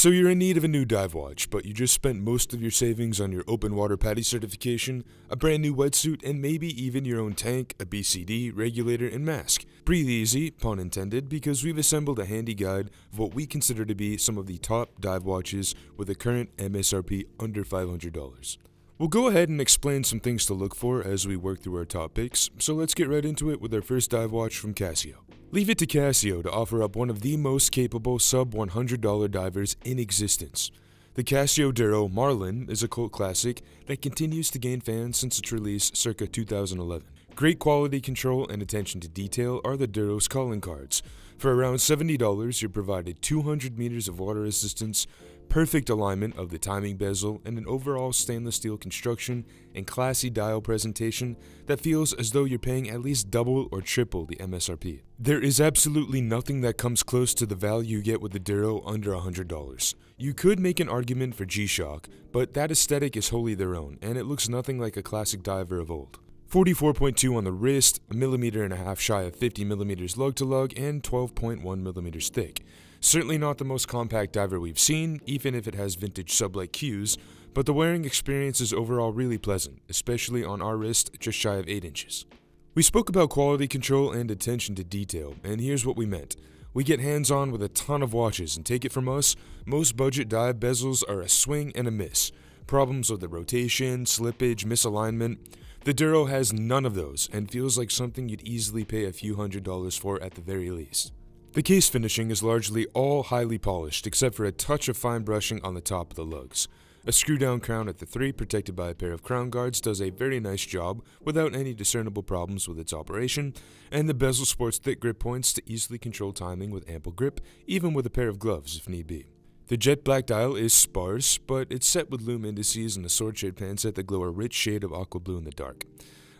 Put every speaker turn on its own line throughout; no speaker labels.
So you're in need of a new dive watch, but you just spent most of your savings on your open water PADI certification, a brand new wetsuit, and maybe even your own tank, a BCD, regulator, and mask. Breathe easy, pun intended, because we've assembled a handy guide of what we consider to be some of the top dive watches with a current MSRP under $500. We'll go ahead and explain some things to look for as we work through our top picks, so let's get right into it with our first dive watch from Casio. Leave it to Casio to offer up one of the most capable sub $100 divers in existence. The Casio Duro Marlin is a cult classic that continues to gain fans since its release circa 2011. Great quality control and attention to detail are the Duro's calling cards. For around $70, you're provided 200 meters of water resistance, perfect alignment of the timing bezel, and an overall stainless steel construction and classy dial presentation that feels as though you're paying at least double or triple the MSRP. There is absolutely nothing that comes close to the value you get with the Duro under $100. You could make an argument for G-Shock, but that aesthetic is wholly their own, and it looks nothing like a classic diver of old. 44.2 on the wrist, a millimeter and a half shy of 50 millimeters lug to lug, and 12.1 millimeters thick. Certainly not the most compact diver we've seen, even if it has vintage sub-like cues, but the wearing experience is overall really pleasant, especially on our wrist just shy of 8 inches. We spoke about quality control and attention to detail, and here's what we meant. We get hands on with a ton of watches, and take it from us, most budget dive bezels are a swing and a miss. Problems with the rotation, slippage, misalignment. The Duro has none of those, and feels like something you'd easily pay a few hundred dollars for at the very least. The case finishing is largely all highly polished except for a touch of fine brushing on the top of the lugs. A screw down crown at the 3 protected by a pair of crown guards does a very nice job without any discernible problems with its operation, and the bezel sports thick grip points to easily control timing with ample grip, even with a pair of gloves if need be. The jet black dial is sparse, but it's set with lume indices and a sword shaped handset that glow a rich shade of aqua blue in the dark.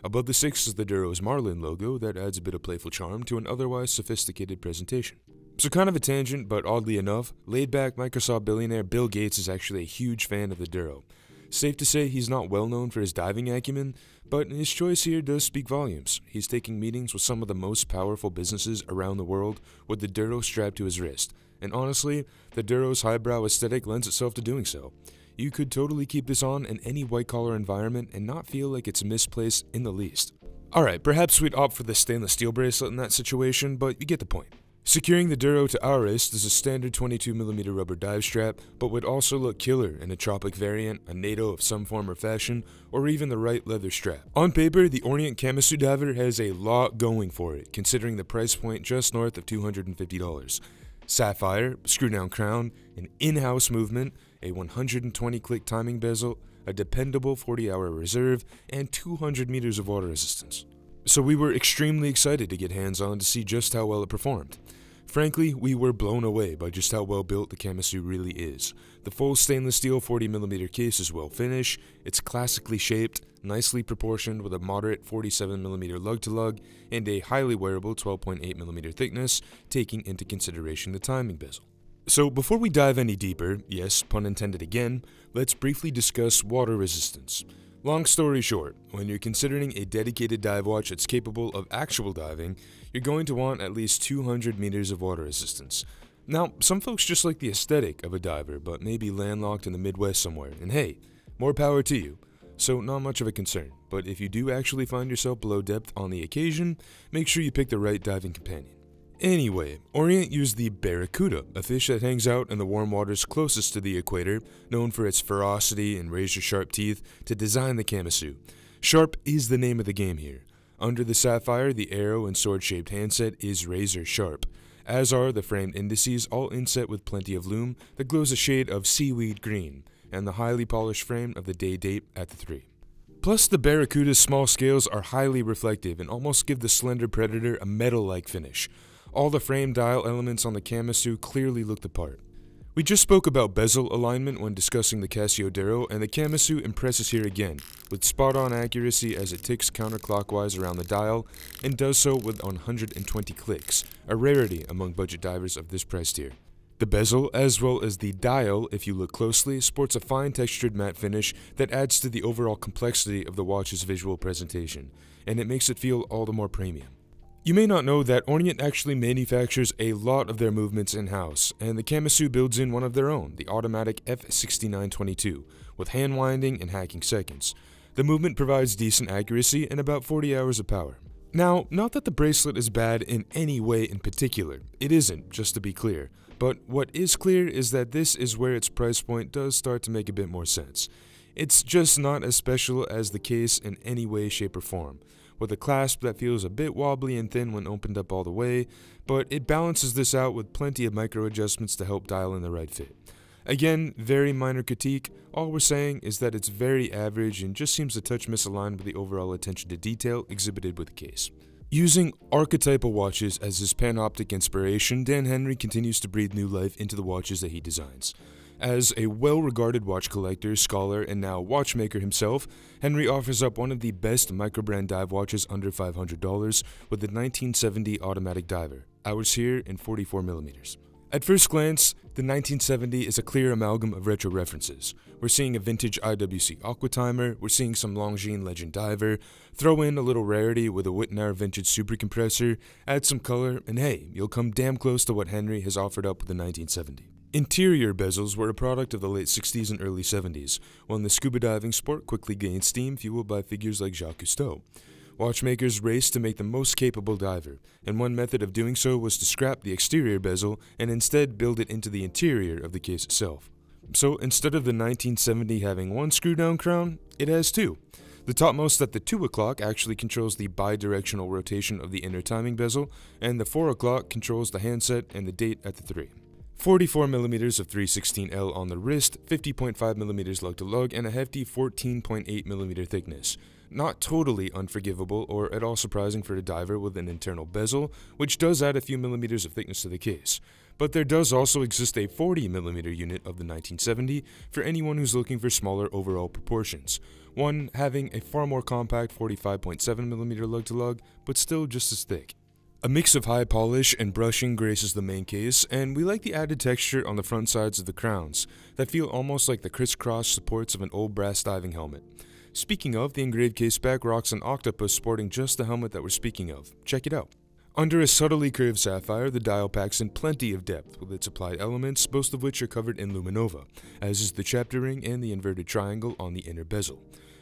Above the 6 is the Duro's Marlin logo that adds a bit of playful charm to an otherwise sophisticated presentation. So kind of a tangent, but oddly enough, laid-back Microsoft billionaire Bill Gates is actually a huge fan of the Duro. Safe to say he's not well known for his diving acumen, but his choice here does speak volumes. He's taking meetings with some of the most powerful businesses around the world with the Duro strapped to his wrist, and honestly, the Duro's highbrow aesthetic lends itself to doing so. You could totally keep this on in any white collar environment and not feel like it's misplaced in the least. Alright, perhaps we'd opt for the stainless steel bracelet in that situation, but you get the point. Securing the Duro to our wrist is a standard 22mm rubber dive strap, but would also look killer in a Tropic variant, a NATO of some form or fashion, or even the right leather strap. On paper, the Orient Kamasu diver has a lot going for it, considering the price point just north of $250. Sapphire, screw down crown, an in-house movement, a 120 click timing bezel, a dependable 40 hour reserve, and 200 meters of water resistance. So we were extremely excited to get hands on to see just how well it performed. Frankly, we were blown away by just how well built the Kamasu really is. The full stainless steel 40mm case is well finished, it's classically shaped, nicely proportioned with a moderate 47mm lug to lug, and a highly wearable 12.8mm thickness, taking into consideration the timing bezel. So before we dive any deeper, yes, pun intended again, let's briefly discuss water resistance. Long story short, when you're considering a dedicated dive watch that's capable of actual diving, you're going to want at least 200 meters of water resistance. Now, some folks just like the aesthetic of a diver, but may be landlocked in the Midwest somewhere, and hey, more power to you. So not much of a concern, but if you do actually find yourself below depth on the occasion, make sure you pick the right diving companion. Anyway, Orient used the barracuda, a fish that hangs out in the warm waters closest to the equator, known for its ferocity and razor-sharp teeth, to design the Kamasu. Sharp is the name of the game here. Under the sapphire, the arrow and sword-shaped handset is razor sharp, as are the framed indices, all inset with plenty of lume that glows a shade of seaweed green, and the highly polished frame of the day date at the 3. Plus, the Barracuda's small scales are highly reflective and almost give the slender Predator a metal-like finish, all the frame dial elements on the Kamasu clearly look the part. We just spoke about bezel alignment when discussing the Casio Duro, and the Kamasu impresses here again, with spot-on accuracy as it ticks counterclockwise around the dial, and does so with 120 clicks, a rarity among budget divers of this price tier. The bezel, as well as the dial, if you look closely, sports a fine textured matte finish that adds to the overall complexity of the watch's visual presentation, and it makes it feel all the more premium. You may not know that Orient actually manufactures a lot of their movements in-house, and the Kamasu builds in one of their own, the automatic F6922, with hand winding and hacking seconds. The movement provides decent accuracy and about 40 hours of power. Now, not that the bracelet is bad in any way in particular, it isn't, just to be clear, but what is clear is that this is where its price point does start to make a bit more sense. It's just not as special as the case in any way, shape, or form with a clasp that feels a bit wobbly and thin when opened up all the way, but it balances this out with plenty of micro adjustments to help dial in the right fit. Again, very minor critique, all we're saying is that it's very average and just seems a touch misaligned with the overall attention to detail exhibited with the case. Using archetypal watches as his panoptic inspiration, Dan Henry continues to breathe new life into the watches that he designs. As a well regarded watch collector, scholar, and now watchmaker himself, Henry offers up one of the best microbrand dive watches under $500 with the 1970 automatic diver, ours here in 44mm. At first glance, the 1970 is a clear amalgam of retro references. We're seeing a vintage IWC Aqua Timer, we're seeing some Longines Legend Diver, throw in a little rarity with a Wittenauer vintage super compressor, add some color, and hey, you'll come damn close to what Henry has offered up with the 1970. Interior bezels were a product of the late 60s and early 70s, when the scuba diving sport quickly gained steam fueled by figures like Jacques Cousteau. Watchmakers raced to make the most capable diver, and one method of doing so was to scrap the exterior bezel and instead build it into the interior of the case itself. So instead of the 1970 having one screw down crown, it has two. The topmost at the 2 o'clock actually controls the bidirectional rotation of the inner timing bezel, and the 4 o'clock controls the handset and the date at the 3. 44mm of 316L on the wrist, 50.5mm lug to lug, and a hefty 14.8mm thickness. Not totally unforgivable or at all surprising for a diver with an internal bezel, which does add a few millimeters of thickness to the case. But there does also exist a 40mm unit of the 1970 for anyone who's looking for smaller overall proportions. One having a far more compact 45.7mm lug to lug, but still just as thick. A mix of high polish and brushing graces the main case, and we like the added texture on the front sides of the crowns that feel almost like the crisscross supports of an old brass diving helmet. Speaking of, the engraved case back rocks an octopus sporting just the helmet that we're speaking of. Check it out. Under a subtly curved sapphire, the dial packs in plenty of depth with its applied elements, most of which are covered in luminova, as is the chapter ring and the inverted triangle on the inner bezel.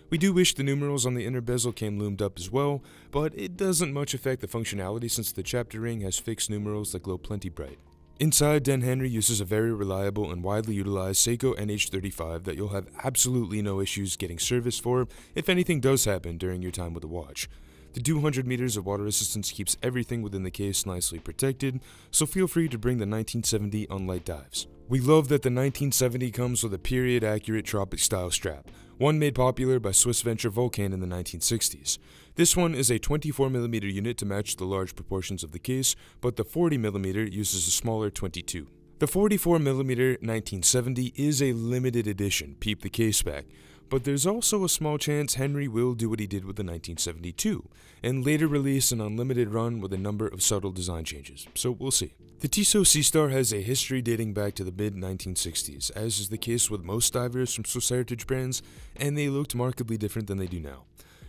We do wish the numerals on the inner bezel came lumed up as well, but it doesn't much affect the functionality since the chapter ring has fixed numerals that glow plenty bright. Inside, Dan Henry uses a very reliable and widely utilized Seiko NH35 that you'll have absolutely no issues getting service for if anything does happen during your time with the watch. The 200 meters of water resistance keeps everything within the case nicely protected, so feel free to bring the 1970 on light dives. We love that the 1970 comes with a period accurate tropic style strap, one made popular by Swiss venture Vulcan in the 1960s. This one is a 24mm unit to match the large proportions of the case, but the 40mm uses a smaller 22. The 44mm 1970 is a limited edition, peep the case back, but there's also a small chance Henry will do what he did with the 1972, and later release an unlimited run with a number of subtle design changes, so we'll see. The Tissot Seastar has a history dating back to the mid-1960s, as is the case with most divers from Swiss heritage brands, and they looked markedly different than they do now.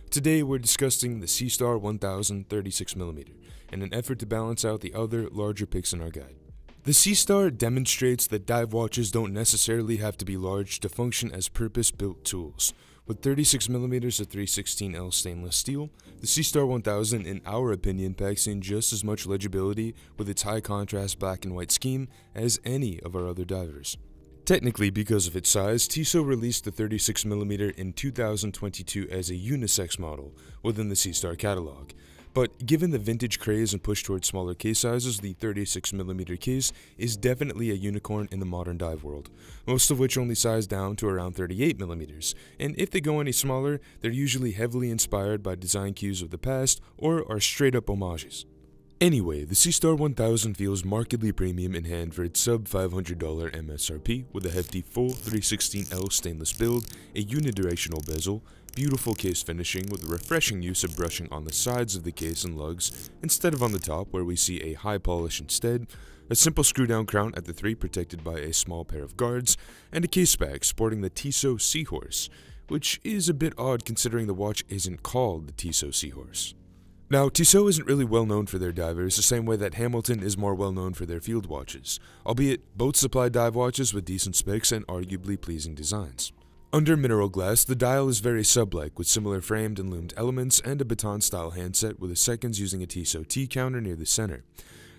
Today we're discussing the Seastar 1000 36mm, in an effort to balance out the other, larger picks in our guide. The Seastar demonstrates that dive watches don't necessarily have to be large to function as purpose-built tools. With 36mm of 316L stainless steel, the Seastar 1000 in our opinion packs in just as much legibility with its high contrast black and white scheme as any of our other divers. Technically, because of its size, Tissot released the 36mm in 2022 as a unisex model within the Seastar catalog, but given the vintage craze and push towards smaller case sizes, the 36mm case is definitely a unicorn in the modern dive world, most of which only size down to around 38mm, and if they go any smaller, they're usually heavily inspired by design cues of the past or are straight up homages. Anyway, the Seastar 1000 feels markedly premium in hand for its sub $500 MSRP with a hefty full 316L stainless build, a unidirectional bezel, beautiful case finishing with a refreshing use of brushing on the sides of the case and lugs instead of on the top where we see a high polish instead, a simple screw down crown at the 3 protected by a small pair of guards, and a case bag sporting the Tissot Seahorse, which is a bit odd considering the watch isn't called the Tissot Seahorse. Now, Tissot isn't really well known for their divers, the same way that Hamilton is more well known for their field watches, albeit both supply dive watches with decent specs and arguably pleasing designs. Under mineral glass, the dial is very sub-like, with similar framed and lumed elements and a baton-style handset with the seconds using a Tissot T counter near the center.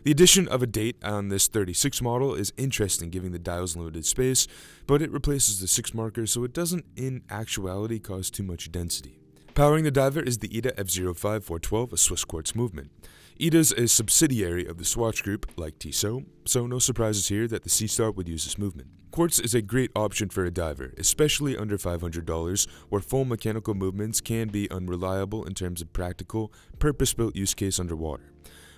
The addition of a date on this 36 model is interesting given the dial's limited space, but it replaces the 6 marker so it doesn't in actuality cause too much density. Powering the diver is the ETA F05412, a Swiss quartz movement. Is a subsidiary of the Swatch Group, like Tissot, so no surprises here that the Seastar would use this movement. Quartz is a great option for a diver, especially under $500, where full mechanical movements can be unreliable in terms of practical, purpose-built use case underwater.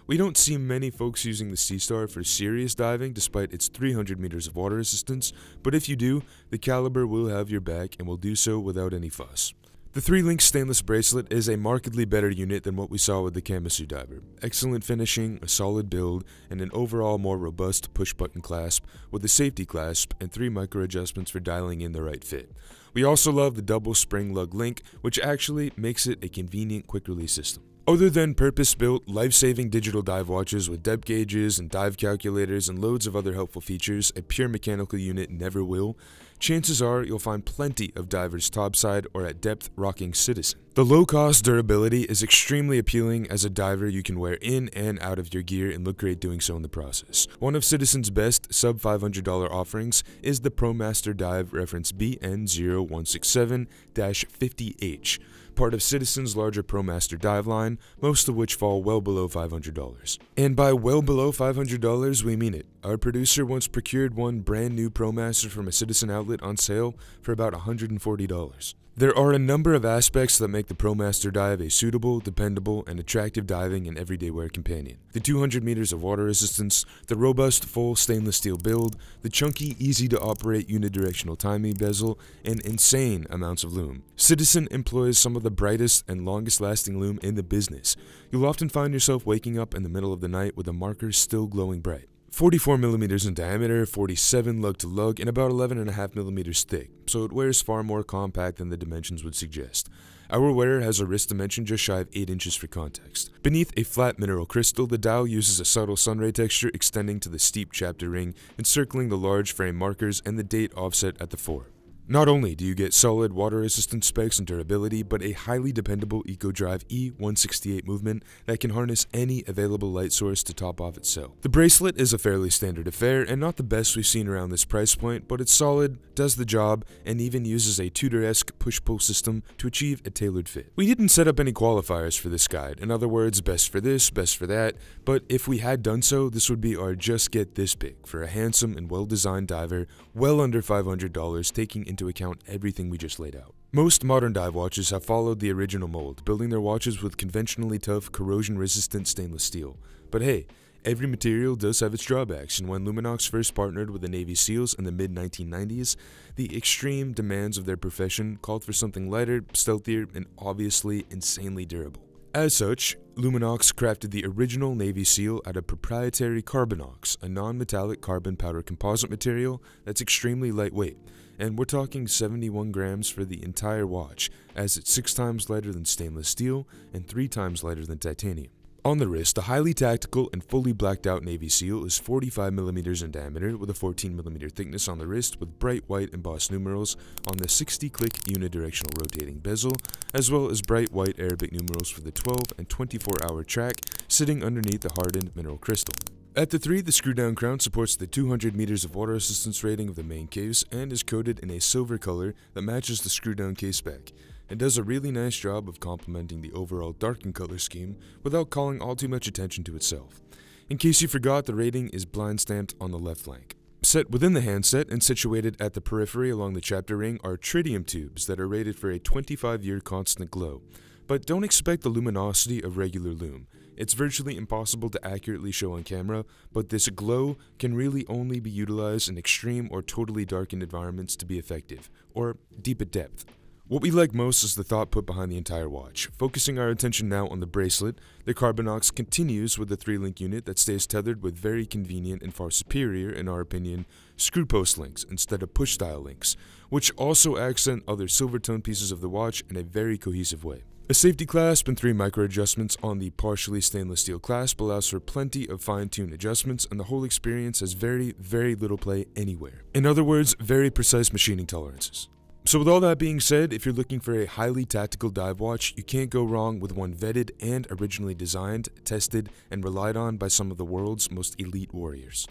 We don't see many folks using the Seastar for serious diving despite its 300 meters of water resistance, but if you do, the caliber will have your back and will do so without any fuss. The 3-link stainless bracelet is a markedly better unit than what we saw with the Kamasu diver. Excellent finishing, a solid build, and an overall more robust push-button clasp with a safety clasp and 3 micro adjustments for dialing in the right fit. We also love the double spring lug link, which actually makes it a convenient quick release system. Other than purpose-built, life-saving digital dive watches with depth gauges and dive calculators and loads of other helpful features, a pure mechanical unit never will, chances are you'll find plenty of divers topside or at depth rocking Citizen. The low-cost durability is extremely appealing as a diver you can wear in and out of your gear and look great doing so in the process. One of Citizen's best sub $500 offerings is the ProMaster Dive reference BN0167-50H, part of Citizen's larger ProMaster dive line, most of which fall well below $500. And by well below $500, we mean it. Our producer once procured one brand new ProMaster from a Citizen outlet on sale for about $140. There are a number of aspects that make the ProMaster dive a suitable, dependable, and attractive diving and everyday wear companion. The 200 meters of water resistance, the robust full stainless steel build, the chunky, easy to operate unidirectional timing bezel, and insane amounts of lume. Citizen employs some of the brightest and longest lasting lume in the business. You'll often find yourself waking up in the middle of the night with the markers still glowing bright. 44 millimeters in diameter, 47 lug to lug, and about 11.5 millimeters thick, so it wears far more compact than the dimensions would suggest. Our wearer has a wrist dimension just shy of 8 inches for context. Beneath a flat mineral crystal, the dial uses a subtle sunray texture extending to the steep chapter ring, encircling the large frame markers and the date offset at the fore. Not only do you get solid water resistant specs and durability, but a highly dependable EcoDrive E168 movement that can harness any available light source to top off itself. The bracelet is a fairly standard affair and not the best we've seen around this price point, but it's solid, does the job, and even uses a Tudor-esque push-pull system to achieve a tailored fit. We didn't set up any qualifiers for this guide, in other words, best for this, best for that, but if we had done so, this would be our just get this big for a handsome and well-designed diver, well under $500, taking into account everything we just laid out. Most modern dive watches have followed the original mold, building their watches with conventionally tough, corrosion-resistant stainless steel. But hey, every material does have its drawbacks, and when Luminox first partnered with the Navy SEALs in the mid-1990s, the extreme demands of their profession called for something lighter, stealthier, and obviously insanely durable. As such, Luminox crafted the original Navy SEAL out of proprietary Carbonox, a non-metallic carbon powder composite material that's extremely lightweight, and we're talking 71 grams for the entire watch, as it's 6 times lighter than stainless steel and 3 times lighter than titanium. On the wrist, the highly tactical and fully blacked out Navy SEAL is 45mm in diameter with a 14mm thickness on the wrist with bright white embossed numerals on the 60 click unidirectional rotating bezel, as well as bright white Arabic numerals for the 12 and 24 hour track sitting underneath the hardened mineral crystal. At the 3, the screw-down crown supports the 200 meters of water resistance rating of the main case and is coated in a silver color that matches the screw-down case back. It does a really nice job of complementing the overall darkened color scheme without calling all too much attention to itself. In case you forgot, the rating is blind stamped on the left flank. Set within the handset and situated at the periphery along the chapter ring are tritium tubes that are rated for a 25 year constant glow. But don't expect the luminosity of regular lume. It's virtually impossible to accurately show on camera, but this glow can really only be utilized in extreme or totally darkened environments to be effective, or deep at depth. What we like most is the thought put behind the entire watch. Focusing our attention now on the bracelet, the Carbonox continues with the 3-link unit that stays tethered with very convenient and far superior, in our opinion, screw post links instead of push-style links, which also accent other silver tone pieces of the watch in a very cohesive way. A safety clasp and three micro adjustments on the partially stainless steel clasp allows for plenty of fine-tuned adjustments and the whole experience has very, very little play anywhere. In other words, very precise machining tolerances. So with all that being said, if you're looking for a highly tactical dive watch, you can't go wrong with one vetted and originally designed, tested, and relied on by some of the world's most elite warriors.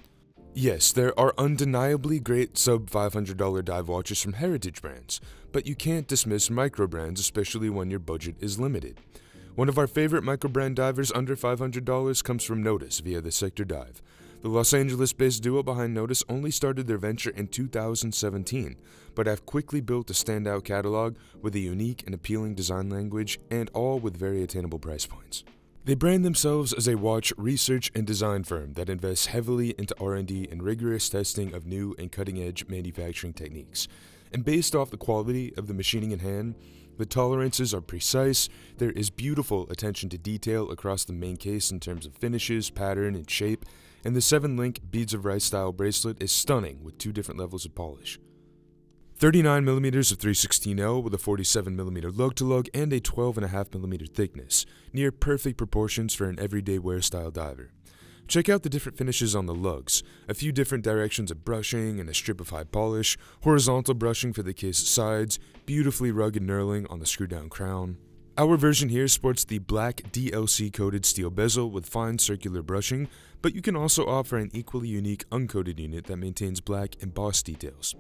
Yes, there are undeniably great sub $500 dive watches from heritage brands, but you can't dismiss micro brands, especially when your budget is limited. One of our favorite micro brand divers under $500 comes from Nodus via the Sector Dive. The Los Angeles based duo behind Nodus only started their venture in 2017, but have quickly built a standout catalog with a unique and appealing design language and all with very attainable price points. They brand themselves as a watch research and design firm that invests heavily into R&D and rigorous testing of new and cutting-edge manufacturing techniques. And based off the quality of the machining in hand, the tolerances are precise, there is beautiful attention to detail across the main case in terms of finishes, pattern, and shape, and the 7-link Beads of Rice style bracelet is stunning with two different levels of polish. 39mm of 316L with a 47mm lug-to-lug and a 12.5mm thickness, near perfect proportions for an everyday wear style diver. Check out the different finishes on the lugs, a few different directions of brushing and a strip of high polish, horizontal brushing for the case sides, beautifully rugged knurling on the screw down crown. Our version here sports the black DLC coated steel bezel with fine circular brushing, but you can also offer an equally unique uncoated unit that maintains black embossed details.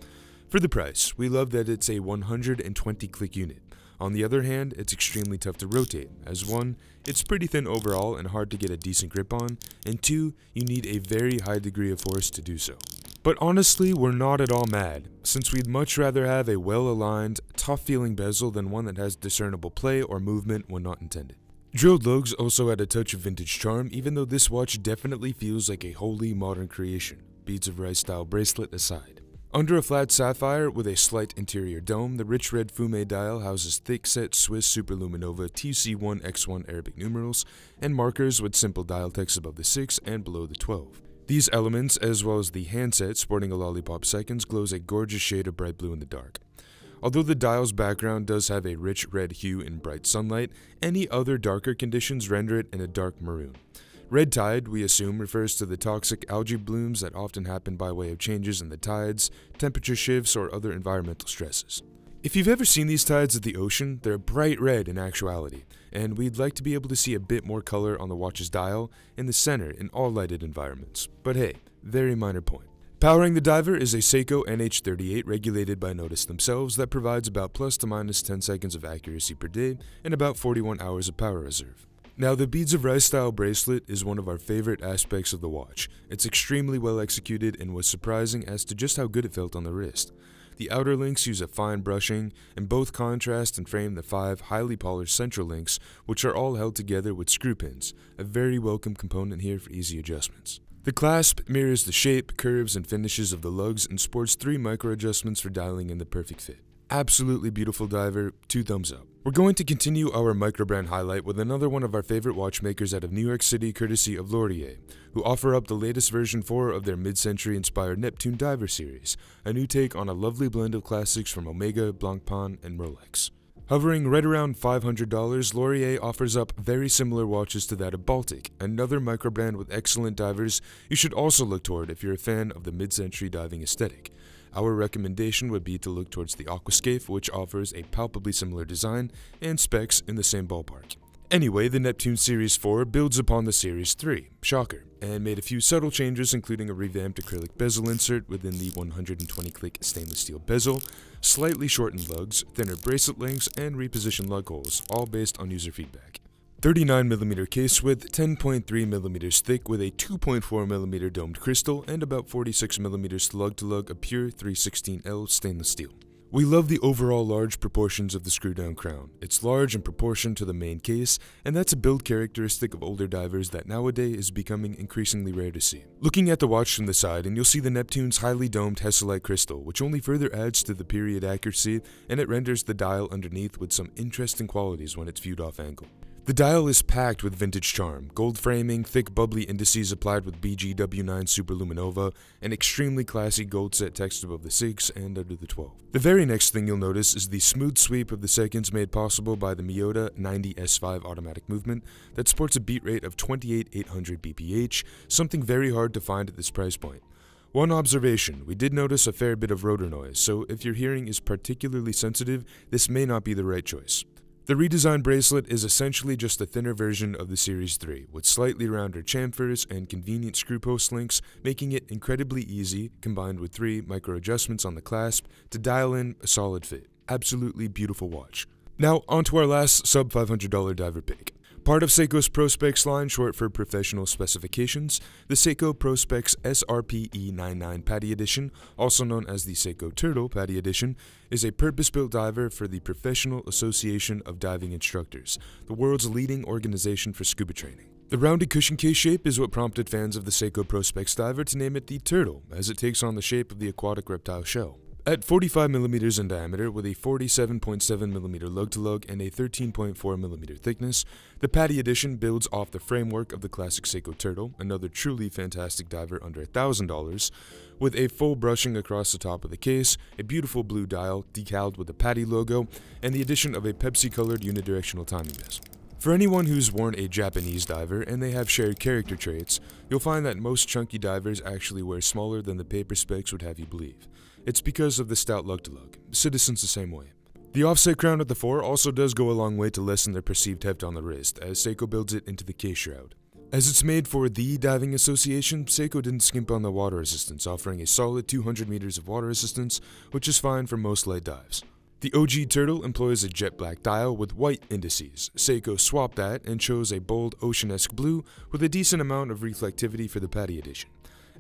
For the price, we love that it's a 120 click unit. On the other hand, it's extremely tough to rotate, as one, it's pretty thin overall and hard to get a decent grip on, and two, you need a very high degree of force to do so. But honestly, we're not at all mad, since we'd much rather have a well-aligned, tough-feeling bezel than one that has discernible play or movement when not intended. Drilled lugs also add a touch of vintage charm, even though this watch definitely feels like a wholly modern creation, beads of rice style bracelet aside. Under a flat sapphire with a slight interior dome, the rich red Fume dial houses thick-set Swiss Superluminova TC1X1 Arabic numerals and markers with simple dial text above the 6 and below the 12. These elements, as well as the handset sporting a lollipop seconds, glows a gorgeous shade of bright blue in the dark. Although the dial's background does have a rich red hue in bright sunlight, any other darker conditions render it in a dark maroon. Red tide, we assume, refers to the toxic algae blooms that often happen by way of changes in the tides, temperature shifts, or other environmental stresses. If you've ever seen these tides at the ocean, they're bright red in actuality, and we'd like to be able to see a bit more color on the watch's dial in the center in all lighted environments. But hey, very minor point. Powering the diver is a Seiko NH38 regulated by Nodus themselves that provides about plus to minus 10 seconds of accuracy per day and about 41 hours of power reserve. Now the Beads of Rice style bracelet is one of our favorite aspects of the watch. It's extremely well executed and was surprising as to just how good it felt on the wrist. The outer links use a fine brushing, and both contrast and frame the five highly polished central links, which are all held together with screw pins, a very welcome component here for easy adjustments. The clasp mirrors the shape, curves, and finishes of the lugs and sports three micro adjustments for dialing in the perfect fit. Absolutely beautiful diver, two thumbs up. We're going to continue our microbrand highlight with another one of our favorite watchmakers out of New York City courtesy of Lorier, who offer up the latest version 4 of their mid-century inspired Neptune Diver series, a new take on a lovely blend of classics from Omega, Blancpain, and Rolex. Hovering right around $500, Lorier offers up very similar watches to that of Baltic, another microbrand with excellent divers you should also look toward if you're a fan of the mid-century diving aesthetic. Our recommendation would be to look towards the Aquascaphe, which offers a palpably similar design and specs in the same ballpark. Anyway, the Neptune Series 4 builds upon the Series 3, shocker, and made a few subtle changes including a revamped acrylic bezel insert within the 120 click stainless steel bezel, slightly shortened lugs, thinner bracelet lengths, and repositioned lug holes, all based on user feedback. 39mm case width, 10.3mm thick with a 2.4mm domed crystal and about 46mm lug to lug of pure 316L stainless steel. We love the overall large proportions of the screw down crown. It's large in proportion to the main case, and that's a build characteristic of older divers that nowadays is becoming increasingly rare to see. Looking at the watch from the side, and you'll see the Neptune's highly domed Hesalite crystal, which only further adds to the period accuracy, and it renders the dial underneath with some interesting qualities when it's viewed off angle. The dial is packed with vintage charm, gold framing, thick bubbly indices applied with BGW9 Superluminova, and extremely classy gold set text above the 6 and under the 12. The very next thing you'll notice is the smooth sweep of the seconds made possible by the Miyota 90S5 automatic movement that sports a beat rate of 28800 BPH, something very hard to find at this price point. One observation, we did notice a fair bit of rotor noise, so if your hearing is particularly sensitive, this may not be the right choice. The redesigned bracelet is essentially just a thinner version of the Series 3, with slightly rounder chamfers and convenient screw post links, making it incredibly easy, combined with three micro adjustments on the clasp, to dial in a solid fit. Absolutely beautiful watch. Now, on to our last sub $500 diver pick. Part of Seiko's Prospex line, short for Professional Specifications, the Seiko Prospex SRPE99 PADI Edition, also known as the Seiko Turtle PADI Edition, is a purpose-built diver for the Professional Association of Diving Instructors, the world's leading organization for scuba training. The rounded cushion case shape is what prompted fans of the Seiko Prospex diver to name it the Turtle, as it takes on the shape of the aquatic reptile shell. At 45mm in diameter with a 47.7mm lug-to-lug and a 13.4mm thickness, the PADI Edition builds off the framework of the classic Seiko Turtle, another truly fantastic diver under $1,000, with a full brushing across the top of the case, a beautiful blue dial decaled with the PADI logo, and the addition of a Pepsi-colored unidirectional timing disc. For anyone who's worn a Japanese diver and they have shared character traits, you'll find that most chunky divers actually wear smaller than the paper specs would have you believe. It's because of the stout lug-to-lug. Citizens the same way. The offset crown at the fore also does go a long way to lessen the perceived heft on the wrist, as Seiko builds it into the case shroud. As it's made for the Diving Association, Seiko didn't skimp on the water resistance, offering a solid 200 meters of water resistance, which is fine for most light dives. The OG Turtle employs a jet black dial with white indices. Seiko swapped that and chose a bold oceanesque blue with a decent amount of reflectivity for the PADI edition.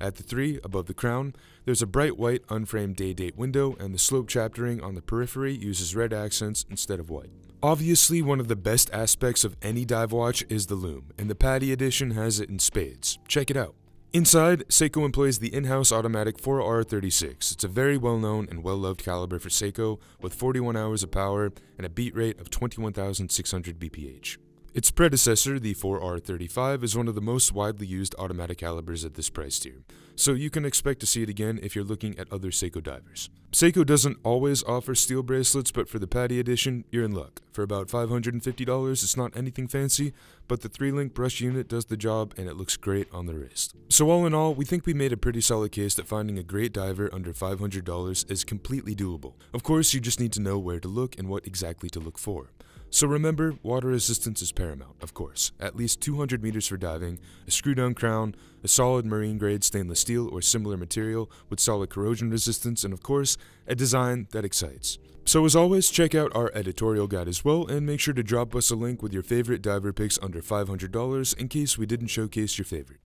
At the 3, above the crown, there's a bright white unframed day-date window and the slope chaptering on the periphery uses red accents instead of white. Obviously, one of the best aspects of any dive watch is the lume, and the PADI edition has it in spades. Check it out. Inside, Seiko employs the in-house automatic 4R36. It's a very well-known and well-loved caliber for Seiko, with 41 hours of power and a beat rate of 21,600 bph. Its predecessor, the 4R35, is one of the most widely used automatic calibers at this price tier, so you can expect to see it again if you're looking at other Seiko divers. Seiko doesn't always offer steel bracelets, but for the PADI edition, you're in luck. For about $550, it's not anything fancy, but the 3-link brush unit does the job and it looks great on the wrist. So all in all, we think we made a pretty solid case that finding a great diver under $500 is completely doable. Of course, you just need to know where to look and what exactly to look for. So remember, water resistance is paramount, of course. At least 200 meters for diving, a screw down crown, a solid marine grade stainless steel or similar material with solid corrosion resistance, and of course, a design that excites. So as always, check out our editorial guide as well, and make sure to drop us a link with your favorite diver picks under $500 in case we didn't showcase your favorite.